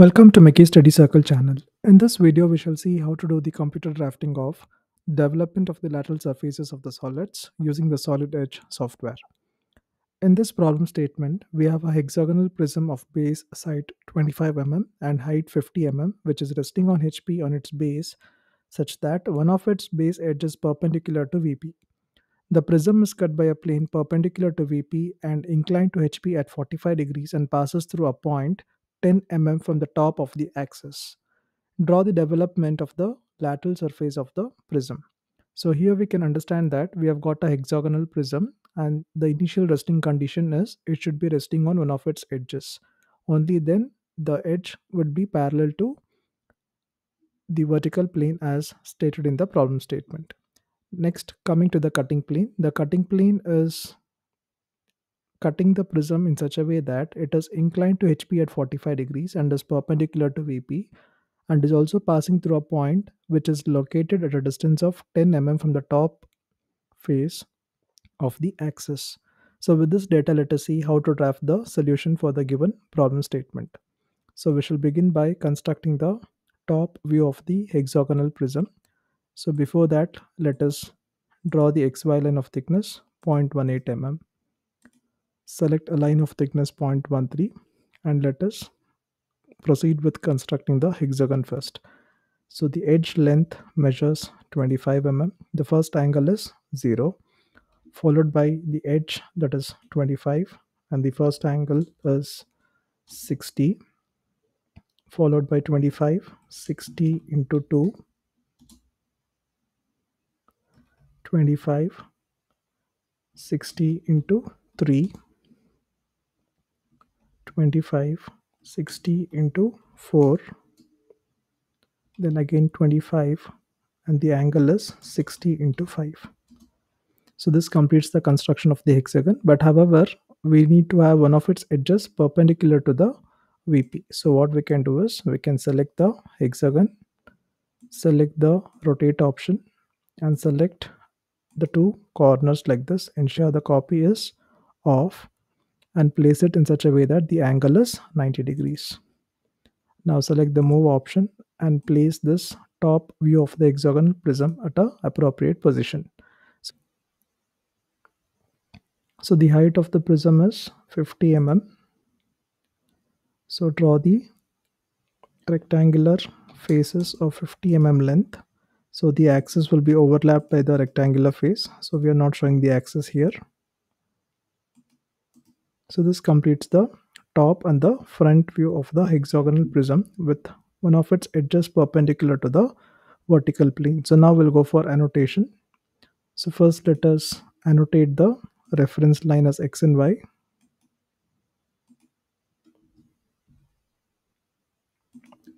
Welcome to Mechie's Study Circle channel. In this video, we shall see how to do the computer drafting of development of the lateral surfaces of the solids using the Solid Edge software. In this problem statement, we have a hexagonal prism of base side 25 mm and height 50 mm, which is resting on HP on its base, such that one of its base edge is perpendicular to VP. The prism is cut by a plane perpendicular to VP and inclined to HP at 45 degrees and passes through a point 10 mm from the top of the axis. Draw the development of the lateral surface of the prism. So here we can understand that we have got a hexagonal prism and the initial resting condition is it should be resting on one of its edges. Only then the edge would be parallel to the vertical plane as stated in the problem statement. Next, coming to the cutting plane. The cutting plane is cutting the prism in such a way that it is inclined to HP at 45 degrees and is perpendicular to VP and is also passing through a point which is located at a distance of 10 mm from the top face of the axis. So with this data, let us see how to draft the solution for the given problem statement. So we shall begin by constructing the top view of the hexagonal prism. So before that, let us draw the xy line of thickness 0.18 mm select a line of thickness 0.13 and let us proceed with constructing the hexagon first. So the edge length measures 25 mm. The first angle is 0 followed by the edge that is 25 and the first angle is 60 followed by 25 60 into 2 25 60 into 3 25 60 into 4 then again 25 and the angle is 60 into 5 so this completes the construction of the hexagon. But however we need to have one of its edges perpendicular to the vp so what we can do is we can select the hexagon select the rotate option and select the two corners like this. Ensure the copy is off and place it in such a way that the angle is 90 degrees. Now select the move option and place this top view of the hexagonal prism at a appropriate position. So the height of the prism is 50 mm. So draw the rectangular faces of 50 mm length. So the axis will be overlapped by the rectangular face. So we are not showing the axis here. So this completes the top and the front view of the hexagonal prism with one of its edges perpendicular to the vertical plane. So now we'll go for annotation. So first let us annotate the reference line as x and y.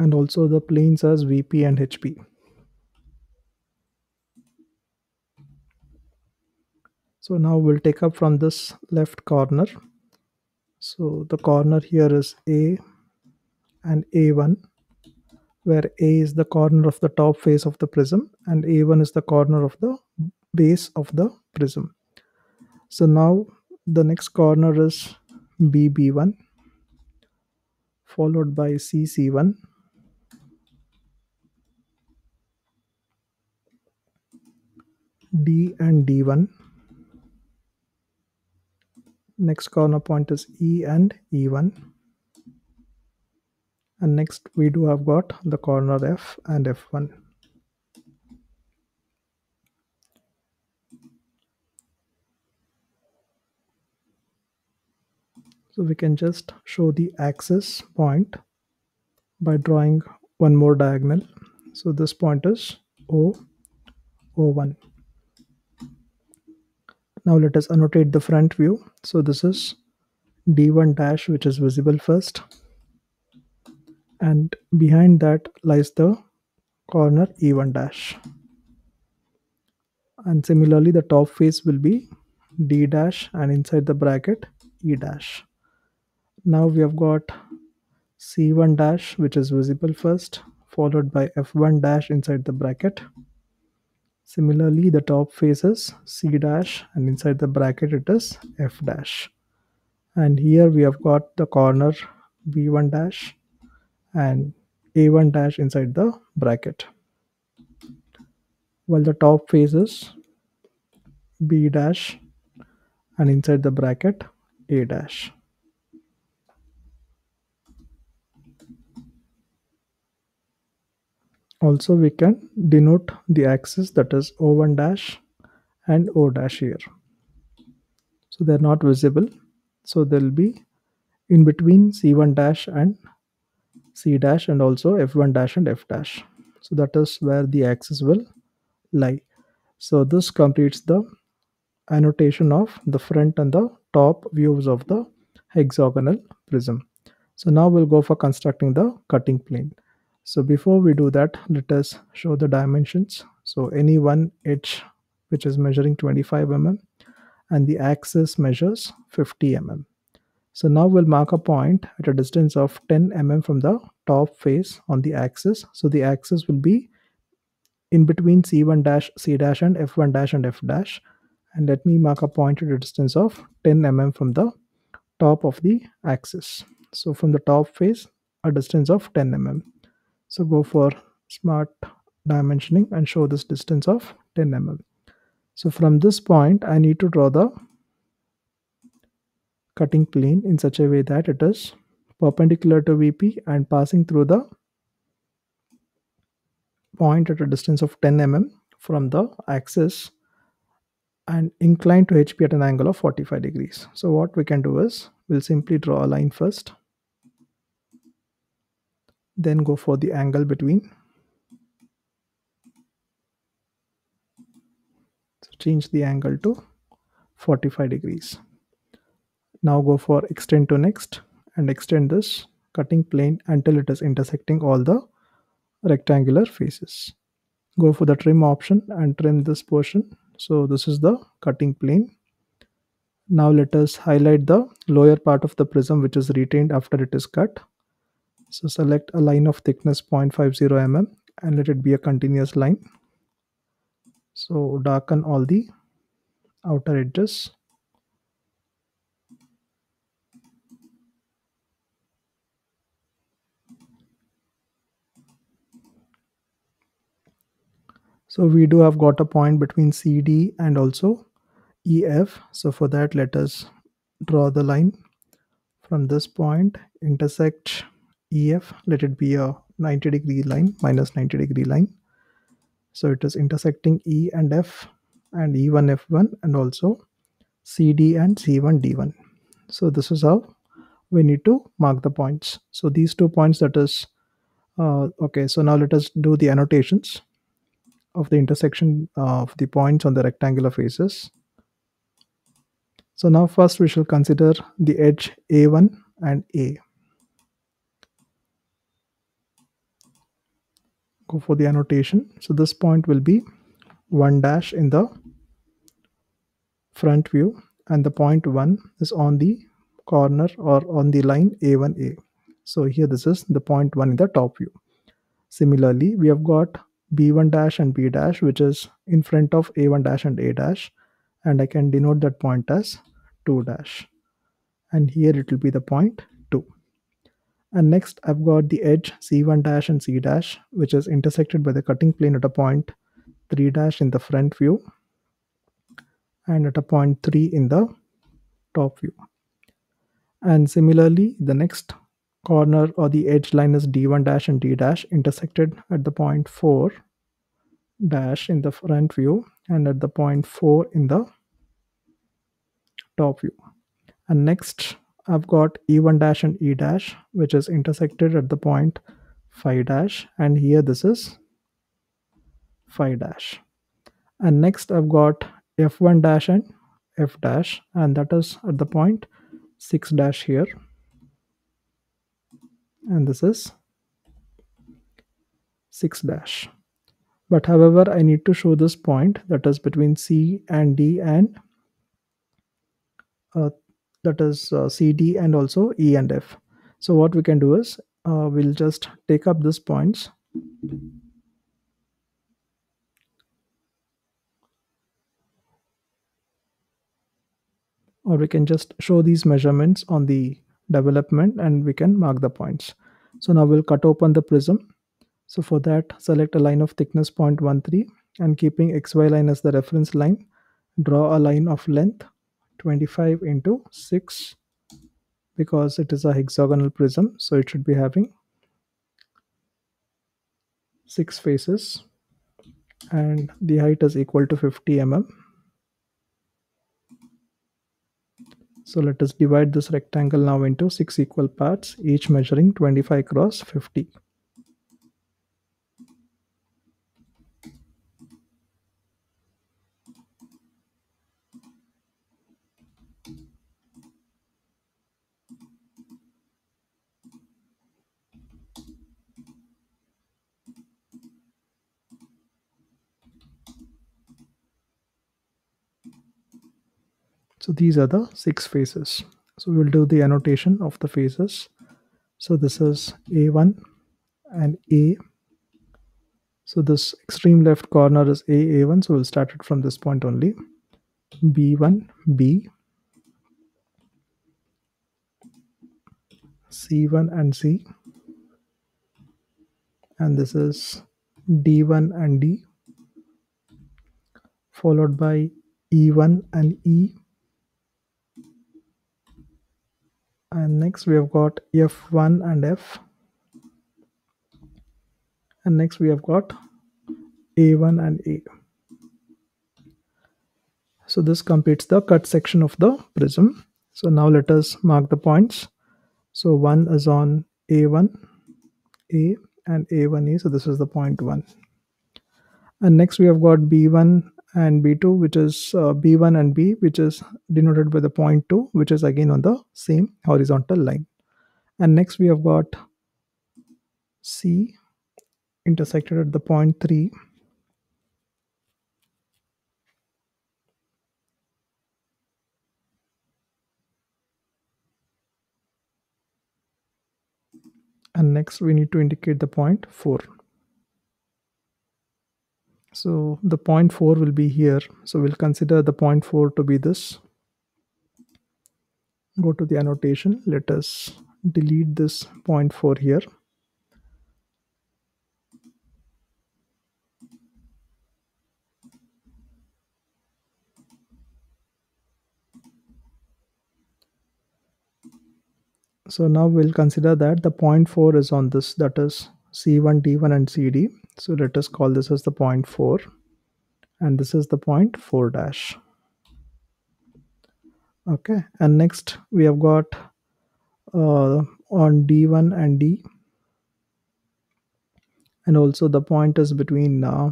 And also the planes as VP and HP. So now we'll take up from this left corner so the corner here is A and A1 where A is the corner of the top face of the prism and A1 is the corner of the base of the prism. So now the next corner is BB1 followed by CC1 D and D1 next corner point is E and E1 and next we do have got the corner F and F1 so we can just show the axis point by drawing one more diagonal. So this point is O O1 now let us annotate the front view. So this is d1 dash which is visible first. And behind that lies the corner e1 dash. And similarly the top face will be d dash and inside the bracket e dash. Now we have got c1 dash which is visible first followed by f1 dash inside the bracket Similarly, the top faces C dash and inside the bracket it is F dash. And here we have got the corner B1 dash and a1 dash inside the bracket while the top face is b dash and inside the bracket a dash also we can denote the axis that is o1 dash and o dash here. So they're not visible. So they'll be in between c1 dash and c dash and also f1 dash and f dash. So that is where the axis will lie. So this completes the annotation of the front and the top views of the hexagonal prism. So now we'll go for constructing the cutting plane so before we do that let us show the dimensions so any one edge which is measuring 25 mm and the axis measures 50 mm so now we'll mark a point at a distance of 10 mm from the top face on the axis. So the axis will be in between C1 dash, C dash and F1 dash and F dash. And let me mark a point at a distance of 10 mm from the top of the axis. So from the top face, a distance of 10 mm. So go for smart dimensioning and show this distance of 10 mm. So from this point, I need to draw the cutting plane in such a way that it is perpendicular to VP and passing through the point at a distance of 10 mm from the axis and inclined to HP at an angle of 45 degrees. So what we can do is we'll simply draw a line first then go for the angle between so change the angle to 45 degrees now go for extend to next and extend this cutting plane until it is intersecting all the rectangular faces. Go for the trim option and trim this portion. So this is the cutting plane. Now let us highlight the lower part of the prism which is retained after it is cut. So select a line of thickness 0.50 mm and let it be a continuous line. So darken all the outer edges So we do have got a point between CD and also EF. So for that, let us draw the line from this point, intersect EF. Let it be a 90 degree line, minus 90 degree line. So it is intersecting E and F and E1, F1 and also CD and C1, D1. So this is how we need to mark the points. So these two points that is, uh, okay, so now let us do the annotations of the intersection of the points on the rectangular faces. So now first we shall consider the edge A1 and A. Go for the annotation. So this point will be 1 dash in the front view and the point 1 is on the corner or on the line A1A. So here this is the point 1 in the top view. Similarly, we have got b1 dash and b dash which is in front of a1 dash and a dash and I can denote that point as 2 dash and here it will be the point 2 and next I've got the edge c1 dash and c dash which is intersected by the cutting plane at a point 3 dash in the front view and at a point 3 in the top view. And similarly the next corner or the edge line is d1 dash and d dash intersected at the point 4 dash in the front view and at the point 4 in the top view. And next I've got e1 dash and e dash which is intersected at the point 5 dash and here this is phi dash. And next I've got f1 dash and f dash and that is at the point 6 dash here. And this is 6 dash. But however I need to show this point that is between C and D and uh, that is uh, CD and also E and F. So what we can do is uh, we'll just take up these points. Or we can just show these measurements on the development and we can mark the points. So now we'll cut open the prism. So for that, select a line of thickness 0.13 and keeping XY line as the reference line, draw a line of length 25 into 6 because it is a hexagonal prism. So it should be having six faces and the height is equal to 50 mm. So let us divide this rectangle now into six equal parts, each measuring 25 cross 50. So these are the six phases. So we'll do the annotation of the phases. So this is A1 and A. So this extreme left corner is A, A1. So we'll start it from this point only. B1, B. C1 and C. And this is D1 and D. Followed by E1 and E and next we have got f1 and f. And next we have got a1 and a. So this completes the cut section of the prism. So now let us mark the points. So one is on a1 a and a1a so this is the point one. And next we have got b1 and b2 which is uh, b1 and b which is denoted by the point 2 which is again on the same horizontal line. And next we have got c intersected at the point 3 and next we need to indicate the point 4 so the point 4 will be here. So we'll consider the point 4 to be this. Go to the annotation. Let us delete this point 4 here. So now we'll consider that the point 4 is on this that is C1, D1 and CD. So let us call this as the point 4 and this is the point 4 dash. Okay, and next we have got uh, on D1 and D and also the point is between uh,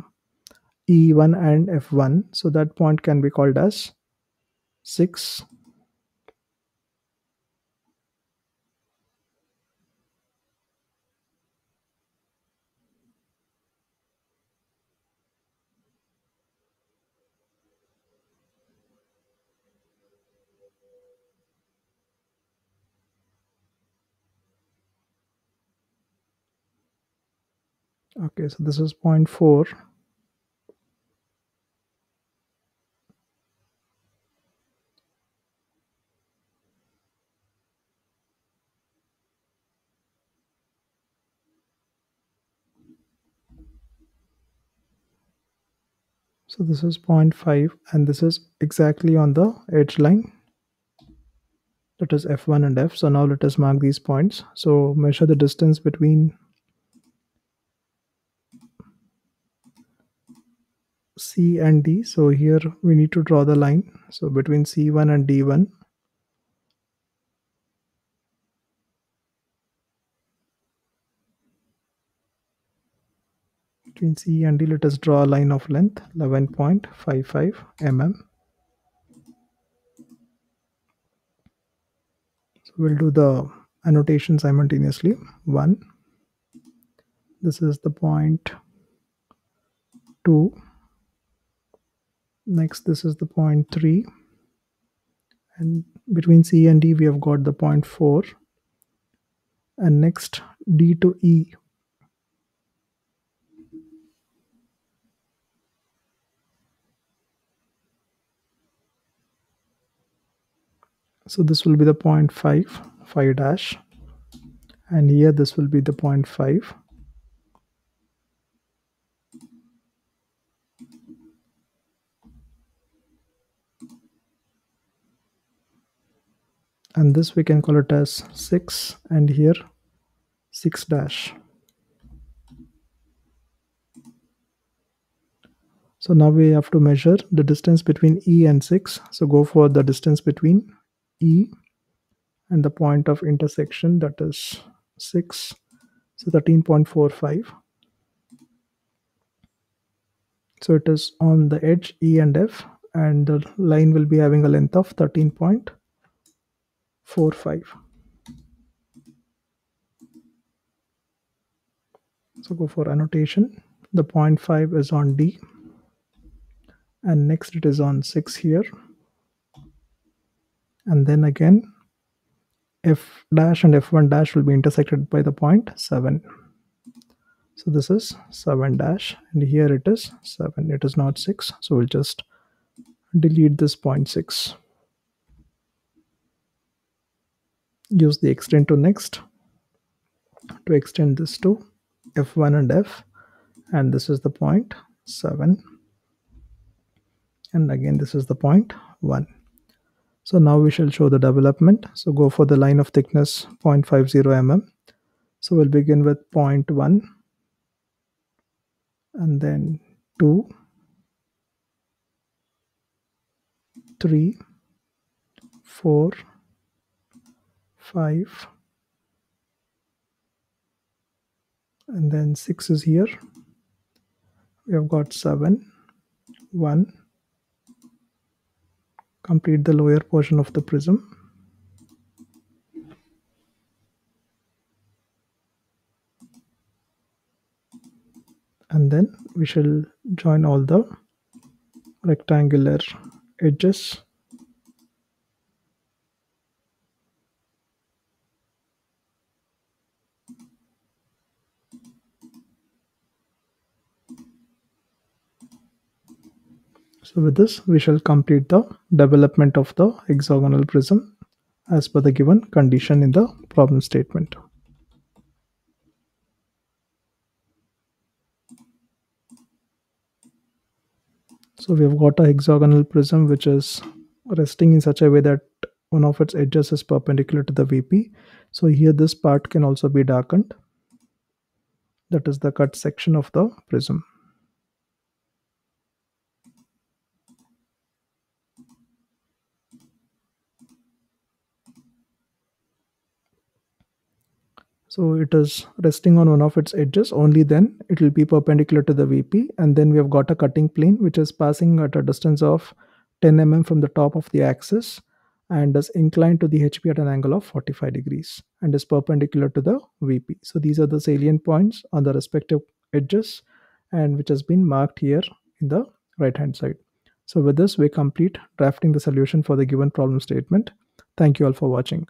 E1 and F1. So that point can be called as 6 okay so this is 0.4 so this is 0.5 and this is exactly on the edge line. That is f1 and f so now let us mark these points. So measure the distance between C and D. So here we need to draw the line. So between C1 and D1. Between C and D, let us draw a line of length 11.55 mm. So we'll do the annotation simultaneously. One. This is the point two next this is the point 3 and between C and D we have got the point 4 and next D to E. So this will be the point 5 5 dash. And here this will be the 0.5 and this we can call it as 6 and here 6 dash. So now we have to measure the distance between E and 6 so go for the distance between E and the point of intersection that is 6 so 13.45 so it is on the edge E and F and the line will be having a length of 13.45 so go for annotation. The 0.5 is on D. And next it is on 6 here. And then again f dash and f1 dash will be intersected by the point 7 so this is 7 dash and here it is 7 it is not 6 so we'll just delete this point 6 use the extend to next to extend this to f1 and f and this is the point 7 and again this is the point 1 so now we shall show the development. So go for the line of thickness 0.50 mm. So we'll begin with 0.1 and then 2 3 4 5 and then 6 is here. We have got 7 1 complete the lower portion of the prism. And then we shall join all the rectangular edges So with this, we shall complete the development of the hexagonal prism as per the given condition in the problem statement. So we have got a hexagonal prism which is resting in such a way that one of its edges is perpendicular to the VP. So here this part can also be darkened. That is the cut section of the prism. So it is resting on one of its edges, only then it will be perpendicular to the VP. And then we have got a cutting plane which is passing at a distance of 10 mm from the top of the axis and is inclined to the HP at an angle of 45 degrees and is perpendicular to the VP. So these are the salient points on the respective edges and which has been marked here in the right hand side. So with this, we complete drafting the solution for the given problem statement. Thank you all for watching.